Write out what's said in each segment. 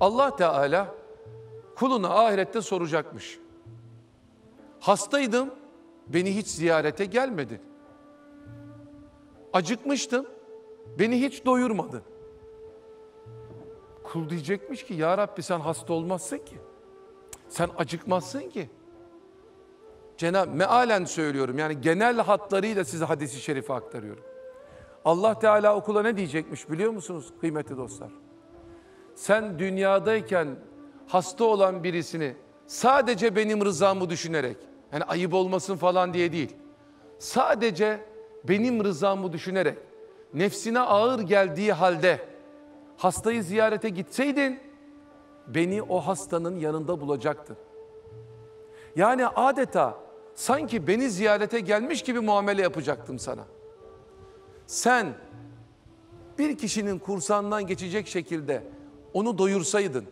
Allah Teala kuluna ahirette soracakmış. Hastaydım, beni hiç ziyarete gelmedin. Acıkmıştım, beni hiç doyurmadın. Kul diyecekmiş ki ya Rabbi sen hasta olmazsın ki. Sen acıkmazsın ki. Cenab mealen söylüyorum yani genel hatlarıyla size hadisi şerifi aktarıyorum. Allah Teala okula ne diyecekmiş biliyor musunuz kıymetli dostlar? Sen dünyadayken hasta olan birisini sadece benim rızamı düşünerek yani ayıp olmasın falan diye değil. Sadece benim rızamı düşünerek nefsine ağır geldiği halde hastayı ziyarete gitseydin beni o hastanın yanında bulacaktın. Yani adeta sanki beni ziyarete gelmiş gibi muamele yapacaktım sana. Sen bir kişinin kursandan geçecek şekilde onu doyursaydın,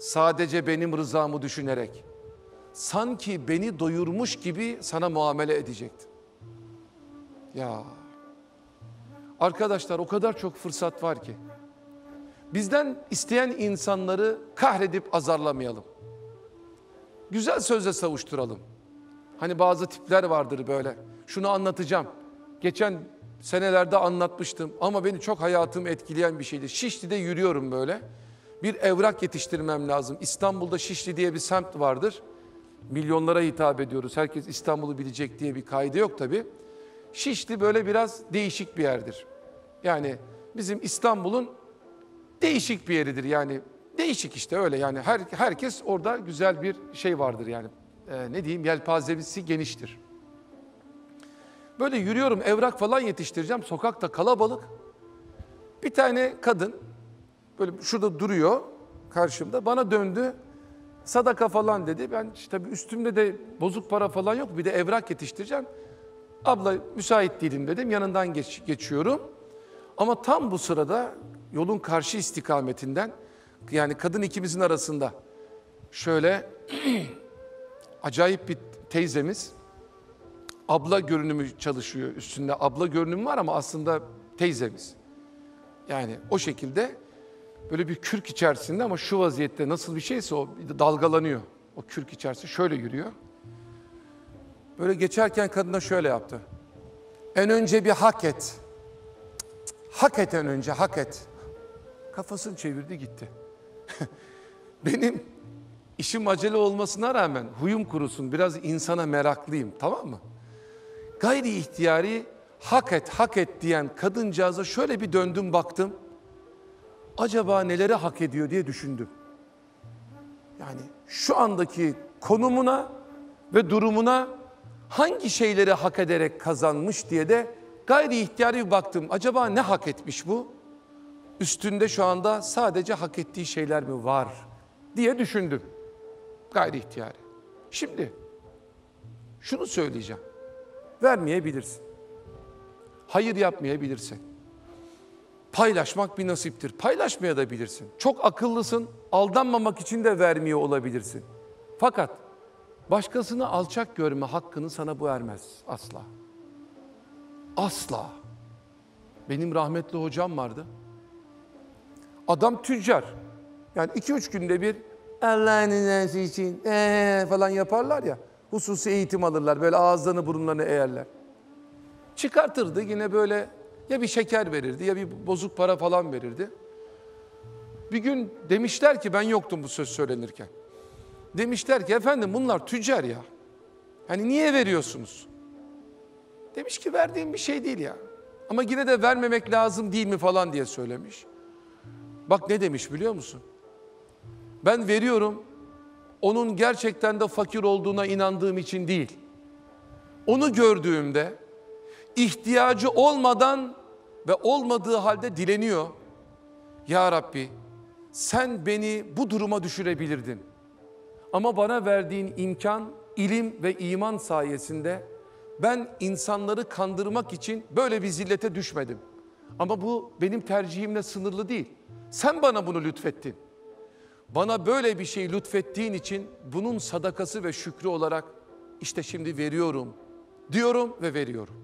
sadece benim rızamı düşünerek, sanki beni doyurmuş gibi sana muamele edecektim. Ya arkadaşlar o kadar çok fırsat var ki. Bizden isteyen insanları kahredip azarlamayalım. Güzel sözle savuşturalım. Hani bazı tipler vardır böyle. Şunu anlatacağım. Geçen senelerde anlatmıştım ama beni çok hayatımı etkileyen bir şeydi. Şişli'de yürüyorum böyle. Bir evrak yetiştirmem lazım. İstanbul'da Şişli diye bir semt vardır. Milyonlara hitap ediyoruz. Herkes İstanbul'u bilecek diye bir kaydı yok tabii. Şişli böyle biraz değişik bir yerdir. Yani bizim İstanbul'un değişik bir yeridir yani. Değişik işte öyle yani her, herkes orada güzel bir şey vardır yani. Ee, ne diyeyim yelpazesi geniştir. Böyle yürüyorum evrak falan yetiştireceğim sokakta kalabalık. Bir tane kadın böyle şurada duruyor karşımda bana döndü sadaka falan dedi. Ben işte üstümde de bozuk para falan yok bir de evrak yetiştireceğim. Abla müsait değilim dedim yanından geç, geçiyorum. Ama tam bu sırada yolun karşı istikametinden yani kadın ikimizin arasında şöyle acayip bir teyzemiz abla görünümü çalışıyor üstünde abla görünümü var ama aslında teyzemiz. Yani o şekilde böyle bir kürk içerisinde ama şu vaziyette nasıl bir şeyse o dalgalanıyor. O kürk içerisinde şöyle yürüyor. Böyle geçerken kadına şöyle yaptı. En önce bir hak et. Hak et en önce hak et. Kafasını çevirdi gitti. Benim işim acele olmasına rağmen huyum kurusun biraz insana meraklıyım tamam mı? Gayri ihtiyari hak et hak et diyen kadıncağıza şöyle bir döndüm baktım. Acaba neleri hak ediyor diye düşündüm. Yani şu andaki konumuna ve durumuna hangi şeyleri hak ederek kazanmış diye de gayri ihtiyari bir baktım. Acaba ne hak etmiş bu? Üstünde şu anda sadece hak ettiği şeyler mi var diye düşündüm. Gayri ihtiyari. Şimdi şunu söyleyeceğim. Vermeyebilirsin. Hayır yapmayabilirsin. Paylaşmak bir nasiptir. Paylaşmaya da bilirsin. Çok akıllısın. Aldanmamak için de vermiyor olabilirsin. Fakat başkasını alçak görme hakkını sana bu ermez asla. Asla. Benim rahmetli hocam vardı. Adam tüccar. Yani iki üç günde bir Allah'ın için ee falan yaparlar ya. Hususi eğitim alırlar. Böyle ağızlarını burunlarını eğerler. Çıkartırdı yine böyle ya bir şeker verirdi ya bir bozuk para falan verirdi. Bir gün demişler ki ben yoktum bu söz söylenirken. Demişler ki efendim bunlar tüccar ya. Hani niye veriyorsunuz? Demiş ki verdiğim bir şey değil ya. Ama yine de vermemek lazım değil mi falan diye söylemiş. Bak ne demiş biliyor musun? Ben veriyorum onun gerçekten de fakir olduğuna inandığım için değil. Onu gördüğümde ihtiyacı olmadan ve olmadığı halde dileniyor. Ya Rabbi sen beni bu duruma düşürebilirdin. Ama bana verdiğin imkan, ilim ve iman sayesinde ben insanları kandırmak için böyle bir zillete düşmedim. Ama bu benim tercihimle sınırlı değil. Sen bana bunu lütfettin. Bana böyle bir şey lütfettiğin için bunun sadakası ve şükrü olarak işte şimdi veriyorum diyorum ve veriyorum.